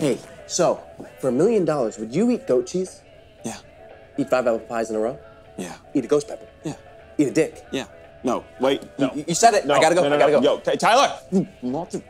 Hey, so for a million dollars, would you eat goat cheese? Yeah. Eat five apple pies in a row? Yeah. Eat a ghost pepper? Yeah. Eat a dick? Yeah. No. Wait. No. You, you said it. No, I gotta go. No, no, I gotta go. Yo, Tyler. Hmm. Not to